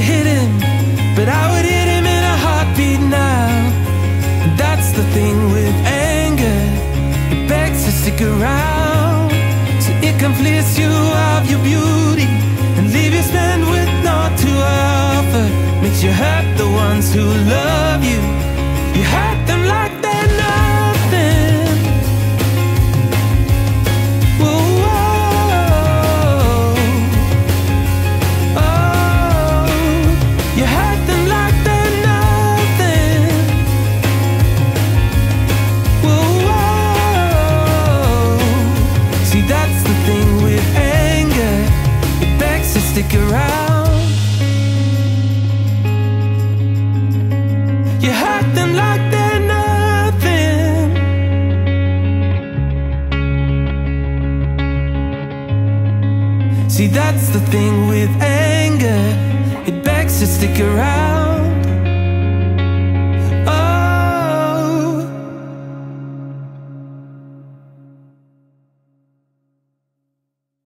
hit him, but I would hit him in a heartbeat now. That's the thing with anger, it begs to stick around. So it can fleece you of your beauty and leave you spent with naught to offer. Makes you hurt the ones who love you. You hurt stick around. You hurt them like they're nothing. See, that's the thing with anger, it begs to stick around.